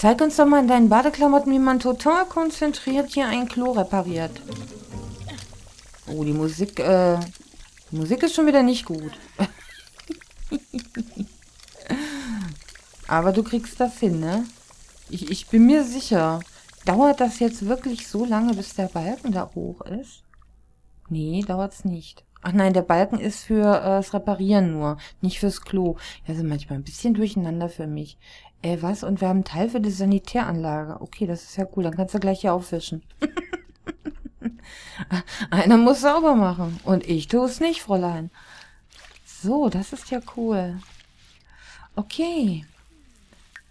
Zeig uns doch mal in deinen Badeklamotten, wie man total konzentriert hier ein Klo repariert. Oh, die Musik, äh, die Musik ist schon wieder nicht gut. Aber du kriegst das hin, ne? Ich, ich bin mir sicher. Dauert das jetzt wirklich so lange, bis der Balken da hoch ist? Nee, dauert's nicht. Ach nein, der Balken ist für äh, das Reparieren nur, nicht fürs Klo. Ja, sind manchmal ein bisschen durcheinander für mich. Äh, was? Und wir haben Teil für die Sanitäranlage. Okay, das ist ja cool. Dann kannst du gleich hier aufwischen. Einer muss sauber machen. Und ich tue es nicht, Fräulein. So, das ist ja cool. Okay.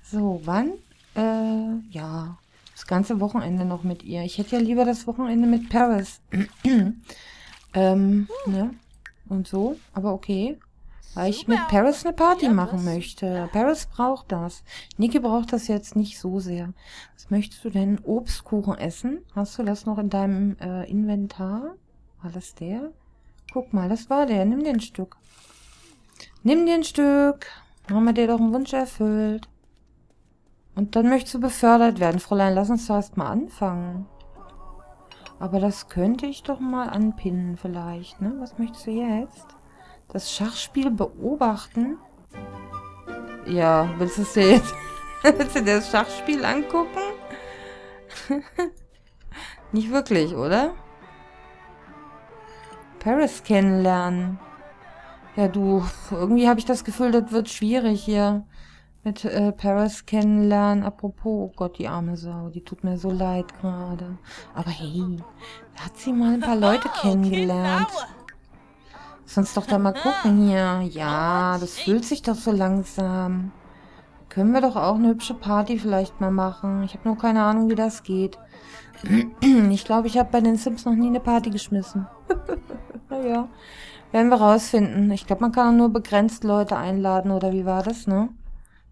So, wann? Äh, ja. Das ganze Wochenende noch mit ihr. Ich hätte ja lieber das Wochenende mit Paris. ähm, ne? Und so. Aber okay. Weil ich mit Paris eine Party machen möchte. Paris braucht das. Niki braucht das jetzt nicht so sehr. Was möchtest du denn? Obstkuchen essen? Hast du das noch in deinem äh, Inventar? War das der? Guck mal, das war der. Nimm dir ein Stück. Nimm dir ein Stück. Haben wir dir doch einen Wunsch erfüllt. Und dann möchtest du befördert werden. Fräulein, lass uns erst mal anfangen. Aber das könnte ich doch mal anpinnen vielleicht, ne? Was möchtest du jetzt? Das Schachspiel beobachten? Ja, willst du dir jetzt... willst du dir das Schachspiel angucken? Nicht wirklich, oder? Paris kennenlernen. Ja, du, irgendwie habe ich das Gefühl, das wird schwierig hier mit äh, Paris kennenlernen. Apropos, oh Gott, die arme Sau, die tut mir so leid gerade. Aber hey, da hat sie mal ein paar Leute kennengelernt. Sonst doch da mal gucken hier. Ja, das fühlt sich doch so langsam. Können wir doch auch eine hübsche Party vielleicht mal machen. Ich habe nur keine Ahnung, wie das geht. Ich glaube, ich habe bei den Sims noch nie eine Party geschmissen. naja, werden wir rausfinden. Ich glaube, man kann auch nur begrenzt Leute einladen, oder wie war das, ne?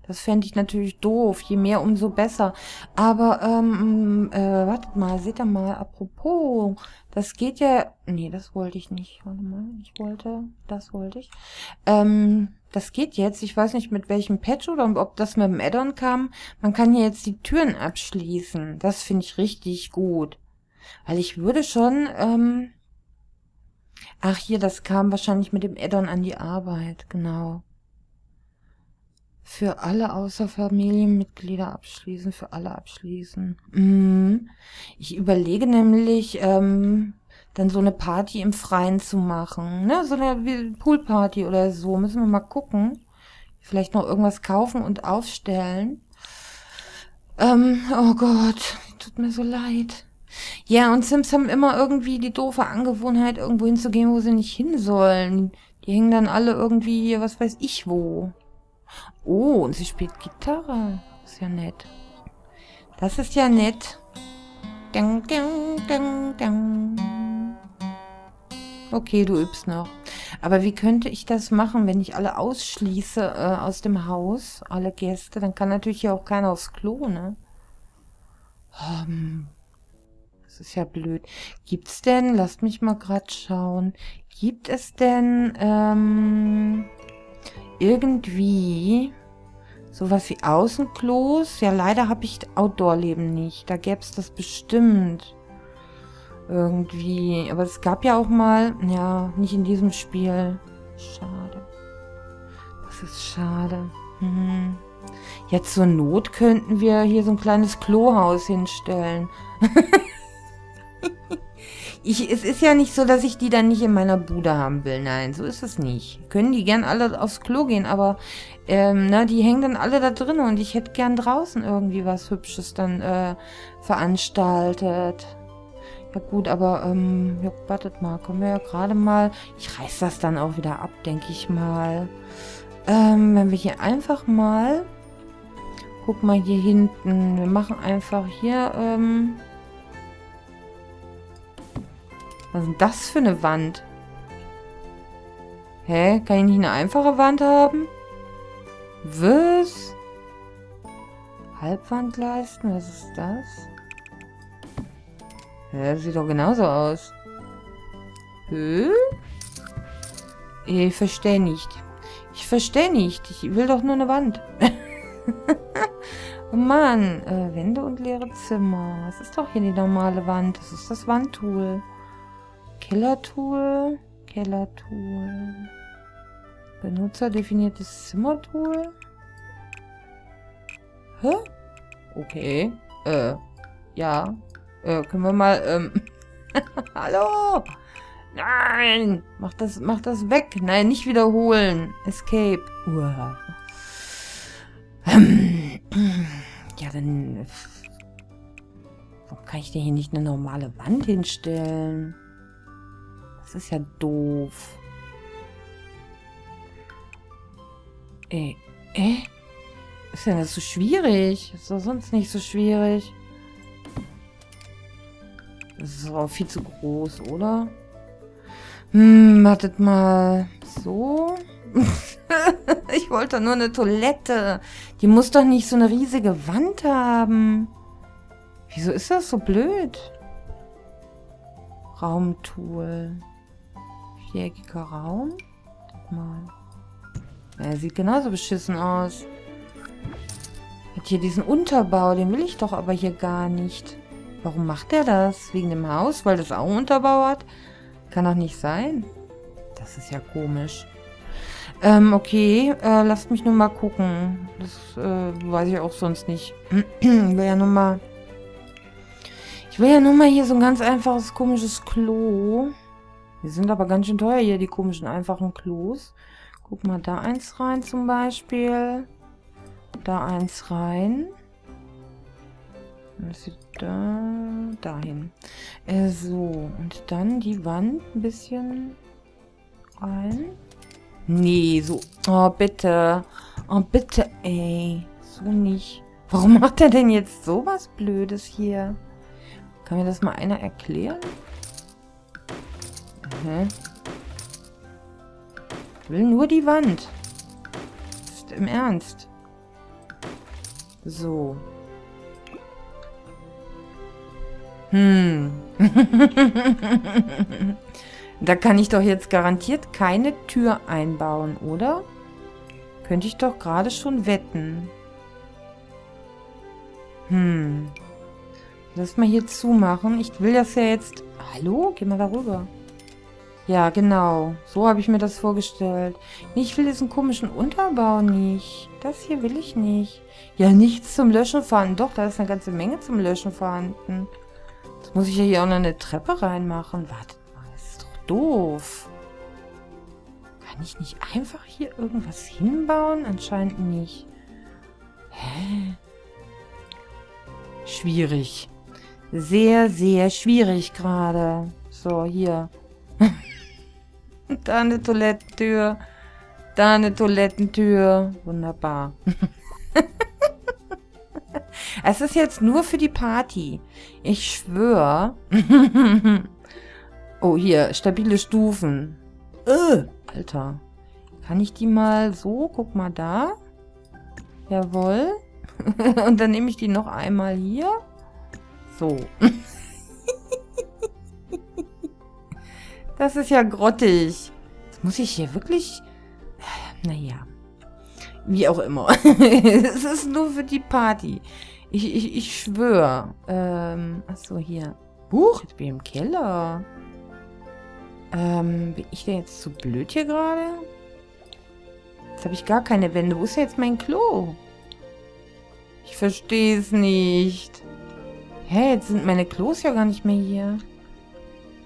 Das fände ich natürlich doof. Je mehr, umso besser. Aber, ähm, äh, wartet mal, seht ihr mal, apropos, das geht ja, nee, das wollte ich nicht. Warte mal, ich wollte, das wollte ich. Ähm, das geht jetzt, ich weiß nicht mit welchem Patch oder ob das mit dem Addon kam. Man kann hier jetzt die Türen abschließen. Das finde ich richtig gut. Weil ich würde schon, ähm, ach hier, das kam wahrscheinlich mit dem Addon an die Arbeit, genau. Für alle außer Familienmitglieder abschließen, für alle abschließen. Mhm. Ich überlege nämlich, ähm, dann so eine Party im Freien zu machen. Ne? So eine Poolparty oder so. Müssen wir mal gucken. Vielleicht noch irgendwas kaufen und aufstellen. Ähm, oh Gott, tut mir so leid. Ja, und Sims haben immer irgendwie die doofe Angewohnheit, irgendwo hinzugehen, wo sie nicht hin sollen. Die hängen dann alle irgendwie was weiß ich wo. Oh, und sie spielt Gitarre. Ist ja nett. Das ist ja nett. Ding, ding, ding, ding. Okay, du übst noch. Aber wie könnte ich das machen, wenn ich alle ausschließe äh, aus dem Haus, alle Gäste? Dann kann natürlich hier auch keiner aufs Klo, ne? Um, das ist ja blöd. Gibt's denn, lasst mich mal grad schauen, gibt es denn, ähm, irgendwie sowas wie Außenklos. Ja, leider habe ich Outdoor-Leben nicht. Da gäbe es das bestimmt. Irgendwie. Aber es gab ja auch mal... Ja, nicht in diesem Spiel. Schade. Das ist schade. Mhm. Ja, zur Not könnten wir hier so ein kleines Klohaus hinstellen. Ich, es ist ja nicht so, dass ich die dann nicht in meiner Bude haben will. Nein, so ist es nicht. Können die gern alle aufs Klo gehen, aber ähm, na, die hängen dann alle da drin und ich hätte gern draußen irgendwie was Hübsches dann äh, veranstaltet. Ja gut, aber ähm, ja, wartet mal, können wir ja gerade mal... Ich reiß das dann auch wieder ab, denke ich mal. Ähm, wenn wir hier einfach mal... Guck mal hier hinten. Wir machen einfach hier... Ähm, was ist denn das für eine Wand? Hä? Kann ich nicht eine einfache Wand haben? Was? Halbwandleisten? Was ist das? Ja, das sieht doch genauso aus. Hä? Ich verstehe nicht. Ich verstehe nicht. Ich will doch nur eine Wand. Oh Mann, äh, Wände und leere Zimmer. Das ist doch hier die normale Wand. Das ist das Wandtool. Kellertool. Kellertool. Benutzerdefiniertes Zimmertool. Hä? Okay. Äh, ja. Äh, können wir mal, ähm... Hallo! Nein! Mach das, mach das weg. Nein, nicht wiederholen. Escape. Uah. Ja, dann... Warum kann ich denn hier nicht eine normale Wand hinstellen? Das ist ja doof. Äh, äh? Ist ja das so schwierig? Ist doch sonst nicht so schwierig. Das ist auch viel zu groß, oder? Hm, wartet mal. So. ich wollte nur eine Toilette. Die muss doch nicht so eine riesige Wand haben. Wieso ist das so blöd? Raumtool. Viereckiger Raum. Mal. Er sieht genauso beschissen aus. Hat hier diesen Unterbau, den will ich doch aber hier gar nicht. Warum macht er das? Wegen dem Haus? Weil das auch einen Unterbau hat? Kann doch nicht sein. Das ist ja komisch. Ähm, okay, äh, lasst mich nur mal gucken. Das äh, weiß ich auch sonst nicht. ich will ja nur mal... Ich will ja nur mal hier so ein ganz einfaches, komisches Klo. Die sind aber ganz schön teuer hier, die komischen, einfachen Klos. Guck mal, da eins rein zum Beispiel. Da eins rein. Das sieht da, dahin. Äh, so, und dann die Wand ein bisschen rein. Nee, so. Oh, bitte. Oh, bitte, ey. So nicht. Warum macht er denn jetzt sowas Blödes hier? Kann mir das mal einer erklären? Mhm. Ich will nur die Wand. Ist im Ernst. So. Hm. da kann ich doch jetzt garantiert keine Tür einbauen, oder? Könnte ich doch gerade schon wetten. Hm. Lass mal hier zumachen. Ich will das ja jetzt... Hallo? Geh mal darüber. Ja, genau. So habe ich mir das vorgestellt. Ich will diesen komischen Unterbau nicht. Das hier will ich nicht. Ja, nichts zum Löschen vorhanden. Doch, da ist eine ganze Menge zum Löschen vorhanden. Jetzt muss ich ja hier auch noch eine Treppe reinmachen. Wartet mal, das ist doch doof. Kann ich nicht einfach hier irgendwas hinbauen? Anscheinend nicht. Hä? Schwierig. Sehr, sehr schwierig gerade. So, hier. Da eine Toilettentür. Da eine Toilettentür. Wunderbar. Es ist jetzt nur für die Party. Ich schwöre. oh, hier, stabile Stufen. Äh, Alter. Kann ich die mal so? Guck mal da. Jawohl. Und dann nehme ich die noch einmal hier. So. Das ist ja grottig. Jetzt muss ich hier wirklich... Naja. Wie auch immer. es ist nur für die Party. Ich, ich, ich schwöre. Ähm, achso, hier. Huch, jetzt bin ich im Keller. Ähm, bin ich denn jetzt zu blöd hier gerade? Jetzt habe ich gar keine Wände. Wo ist denn jetzt mein Klo? Ich verstehe es nicht. Hä, jetzt sind meine Klos ja gar nicht mehr hier.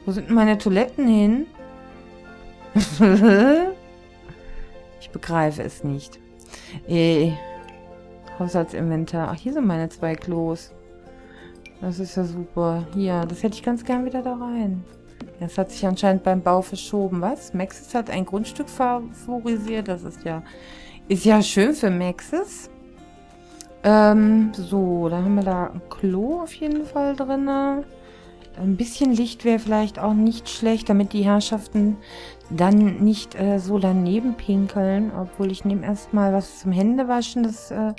Wo sind meine Toiletten hin? ich begreife es nicht. Äh, Haushaltsinventar. Ach, hier sind meine zwei Klos. Das ist ja super. Hier, das hätte ich ganz gern wieder da rein. Das hat sich anscheinend beim Bau verschoben. Was? Maxis hat ein Grundstück favorisiert. Das ist ja, ist ja schön für Maxis. Ähm, so, da haben wir da ein Klo auf jeden Fall drin. Ein bisschen Licht wäre vielleicht auch nicht schlecht, damit die Herrschaften dann nicht äh, so daneben pinkeln. Obwohl ich nehme erstmal was zum Händewaschen. Das, äh, äh,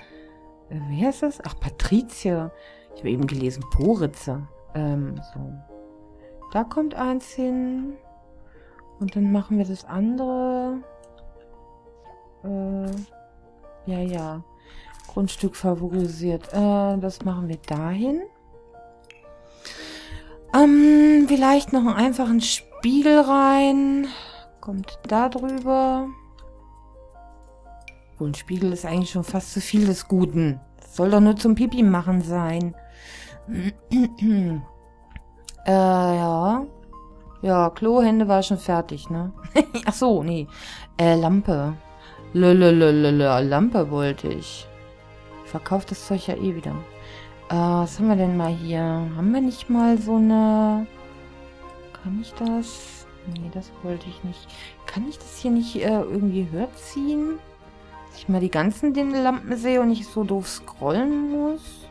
wie heißt das? Ach, Patricia. Ich habe eben gelesen, Poritze. Ähm, so. Da kommt eins hin. Und dann machen wir das andere. Äh, ja, ja. Grundstück favorisiert. Äh, das machen wir dahin. Ähm, vielleicht noch einen einfachen Spiegel rein. Kommt da drüber. Wohl, ein Spiegel ist eigentlich schon fast zu viel des Guten. Das soll doch nur zum Pipi machen sein. äh, ja. Ja, Klo, Hände war schon fertig, ne? Ach so, nee. Äh, Lampe. Lulululul, Lampe wollte ich. Verkaufe das Zeug ja eh wieder. Äh, was haben wir denn mal hier? Haben wir nicht mal so eine... Kann ich das? Nee, das wollte ich nicht. Kann ich das hier nicht äh, irgendwie höher ziehen? Dass ich mal die ganzen Lampen sehe und nicht so doof scrollen muss?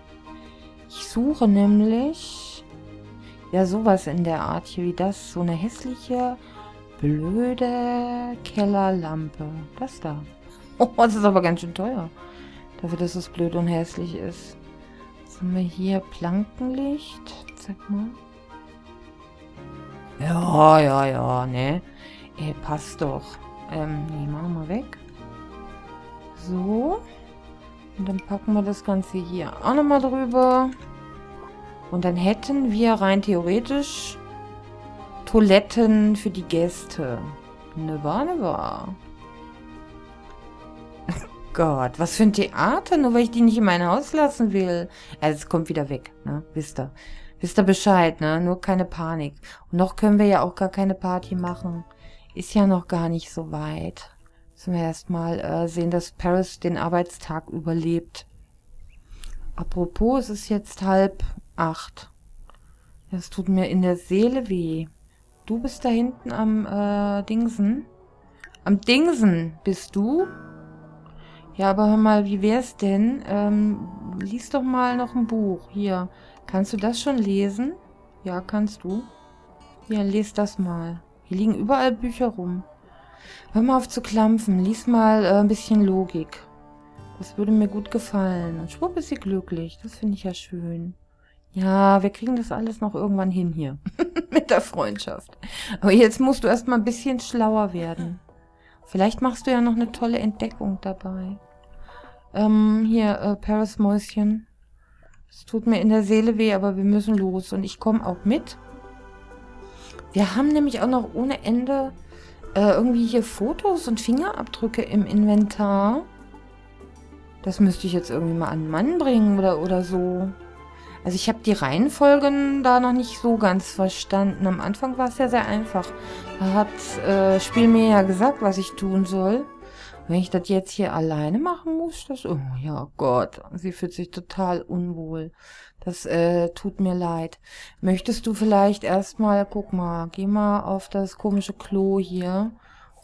Ich suche nämlich... Ja, sowas in der Art hier wie das. So eine hässliche, blöde Kellerlampe. Das da. Oh, das ist aber ganz schön teuer. Dafür, dass es blöd und hässlich ist. Haben wir hier? Plankenlicht. Zeig mal. Ja, ja, ja, ne. Ey, passt doch. Ähm, nee, machen wir weg. So. Und dann packen wir das Ganze hier auch nochmal drüber. Und dann hätten wir rein theoretisch Toiletten für die Gäste. Ne wahr, ne wahr. Gott, was für ein Theater, nur weil ich die nicht in mein Haus lassen will. Also es kommt wieder weg, ne? Wisst ihr. Wisst ihr Bescheid, ne? Nur keine Panik. Und noch können wir ja auch gar keine Party machen. Ist ja noch gar nicht so weit. Müssen wir erstmal äh, sehen, dass Paris den Arbeitstag überlebt. Apropos, es ist jetzt halb acht. Das tut mir in der Seele weh. Du bist da hinten am äh, Dingsen. Am Dingsen bist du? Ja, aber hör mal, wie wär's denn? Ähm, lies doch mal noch ein Buch. Hier. Kannst du das schon lesen? Ja, kannst du. Ja, les das mal. Hier liegen überall Bücher rum. Hör mal auf zu klampfen. Lies mal äh, ein bisschen Logik. Das würde mir gut gefallen. Und schwupp ist sie glücklich. Das finde ich ja schön. Ja, wir kriegen das alles noch irgendwann hin hier. Mit der Freundschaft. Aber jetzt musst du erstmal ein bisschen schlauer werden. Vielleicht machst du ja noch eine tolle Entdeckung dabei. Ähm, hier, äh, Paris Mäuschen. Es tut mir in der Seele weh, aber wir müssen los. Und ich komme auch mit. Wir haben nämlich auch noch ohne Ende äh, irgendwie hier Fotos und Fingerabdrücke im Inventar. Das müsste ich jetzt irgendwie mal an Mann bringen oder, oder so. Also ich habe die Reihenfolgen da noch nicht so ganz verstanden. Am Anfang war es ja sehr einfach. Da hat äh, Spiel mir ja gesagt, was ich tun soll. Wenn ich das jetzt hier alleine machen muss, das... Oh ja Gott, sie fühlt sich total unwohl. Das äh, tut mir leid. Möchtest du vielleicht erstmal, guck mal, geh mal auf das komische Klo hier.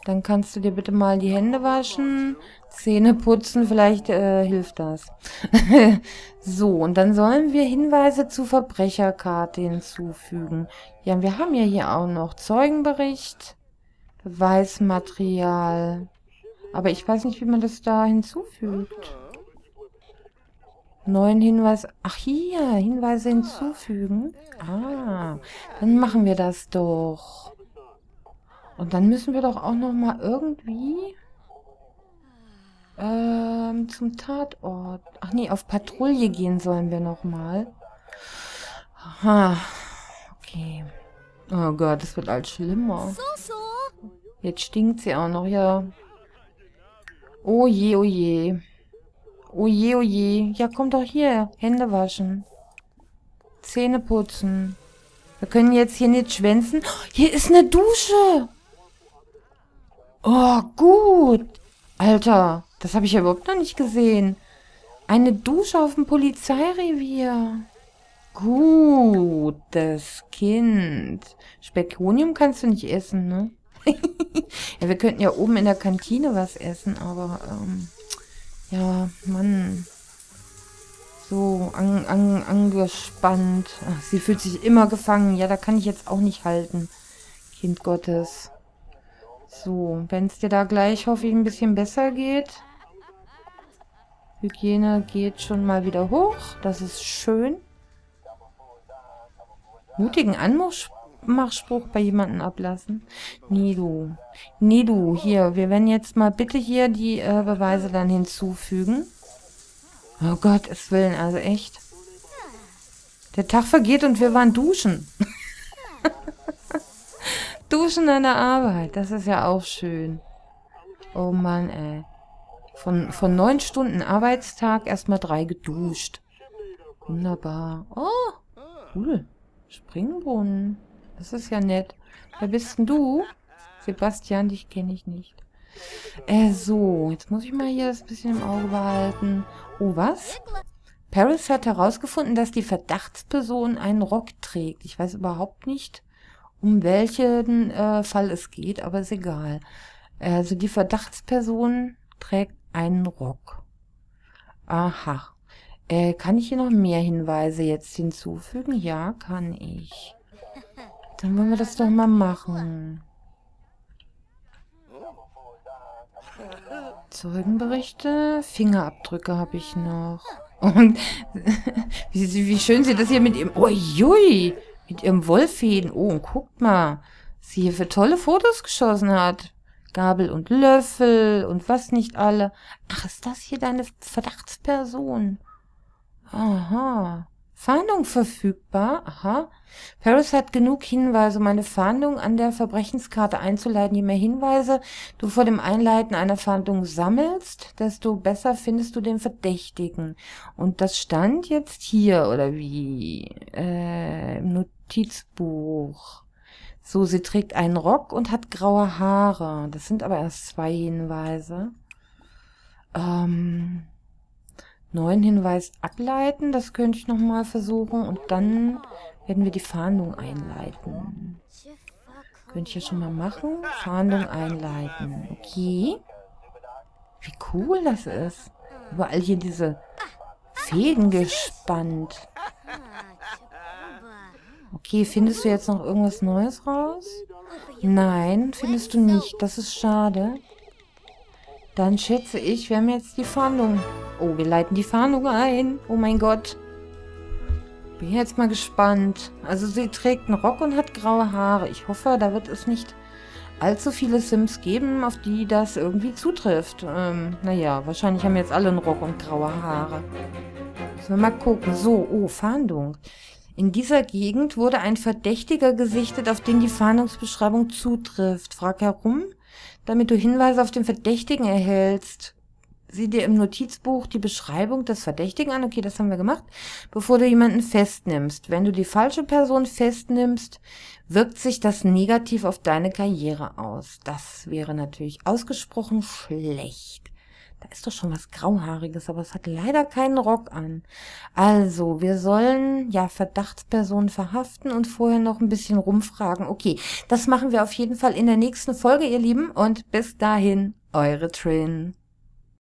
Dann kannst du dir bitte mal die Hände waschen, Zähne putzen, vielleicht äh, hilft das. so, und dann sollen wir Hinweise zu Verbrecherkarte hinzufügen. Ja, wir haben ja hier auch noch Zeugenbericht, Beweismaterial. Aber ich weiß nicht, wie man das da hinzufügt. Neuen Hinweis. Ach, hier, Hinweise hinzufügen. Ah, dann machen wir das doch. Und dann müssen wir doch auch noch mal irgendwie ähm, zum Tatort. Ach nee, auf Patrouille gehen sollen wir noch mal. Aha. Okay. Oh Gott, das wird alles schlimmer. Jetzt stinkt sie auch noch, ja. Oh je, oh je. Oh je, oh je. Ja, komm doch hier. Hände waschen. Zähne putzen. Wir können jetzt hier nicht schwänzen. Hier ist eine Dusche. Oh, gut. Alter, das habe ich ja überhaupt noch nicht gesehen. Eine Dusche auf dem Polizeirevier. Gutes Kind. Spekonium kannst du nicht essen, ne? ja, wir könnten ja oben in der Kantine was essen, aber, ähm, ja, Mann. So, an, an, angespannt. Ach, sie fühlt sich immer gefangen. Ja, da kann ich jetzt auch nicht halten. Kind Gottes. So, wenn es dir da gleich, hoffe ich, ein bisschen besser geht. Hygiene geht schon mal wieder hoch. Das ist schön. Mutigen Anmachspruch bei jemandem ablassen. Nee, du. Nee, du. Hier, wir werden jetzt mal bitte hier die äh, Beweise dann hinzufügen. Oh Gott, es Willen, also echt. Der Tag vergeht und wir waren duschen. duschen an der Arbeit, das ist ja auch schön. Oh Mann, ey. Von, von neun Stunden Arbeitstag erstmal drei geduscht. Wunderbar. Oh, cool. Springbrunnen. Das ist ja nett. Wer bist denn du? Sebastian, dich kenne ich nicht. Äh, so. Jetzt muss ich mal hier das bisschen im Auge behalten. Oh, was? Paris hat herausgefunden, dass die Verdachtsperson einen Rock trägt. Ich weiß überhaupt nicht, um welchen äh, Fall es geht, aber ist egal. Also die Verdachtsperson trägt einen Rock. Aha. Äh, kann ich hier noch mehr Hinweise jetzt hinzufügen? Ja, kann ich. Dann wollen wir das doch mal machen. Zeugenberichte, Fingerabdrücke habe ich noch. Und wie, wie, schön sie das hier mit ihrem... Uiui, mit ihrem Wollfäden. Oh, und guckt mal, sie hier für tolle Fotos geschossen hat. Gabel und Löffel und was nicht alle. Ach, ist das hier deine Verdachtsperson? Aha. Fahndung verfügbar. Aha. Paris hat genug Hinweise, um eine Fahndung an der Verbrechenskarte einzuleiten. Je mehr Hinweise du vor dem Einleiten einer Fahndung sammelst, desto besser findest du den Verdächtigen. Und das stand jetzt hier, oder wie? Äh, Notizbuch. So, sie trägt einen Rock und hat graue Haare. Das sind aber erst zwei Hinweise. Ähm, neuen Hinweis ableiten, das könnte ich nochmal versuchen. Und dann werden wir die Fahndung einleiten. Könnte ich ja schon mal machen. Fahndung einleiten. Okay. Wie cool das ist. Überall hier diese Fäden gespannt. Okay, findest du jetzt noch irgendwas Neues raus? Nein, findest du nicht. Das ist schade. Dann schätze ich, wir haben jetzt die Fahndung. Oh, wir leiten die Fahndung ein. Oh mein Gott. Bin jetzt mal gespannt. Also sie trägt einen Rock und hat graue Haare. Ich hoffe, da wird es nicht allzu viele Sims geben, auf die das irgendwie zutrifft. Ähm, naja, wahrscheinlich haben jetzt alle einen Rock und graue Haare. Müssen wir mal gucken. So, oh, Fahndung. In dieser Gegend wurde ein Verdächtiger gesichtet, auf den die Fahndungsbeschreibung zutrifft. Frag herum, damit du Hinweise auf den Verdächtigen erhältst. Sieh dir im Notizbuch die Beschreibung des Verdächtigen an. Okay, das haben wir gemacht. Bevor du jemanden festnimmst. Wenn du die falsche Person festnimmst, wirkt sich das negativ auf deine Karriere aus. Das wäre natürlich ausgesprochen schlecht. Da ist doch schon was Grauhaariges, aber es hat leider keinen Rock an. Also, wir sollen ja Verdachtspersonen verhaften und vorher noch ein bisschen rumfragen. Okay, das machen wir auf jeden Fall in der nächsten Folge, ihr Lieben. Und bis dahin, eure Trin.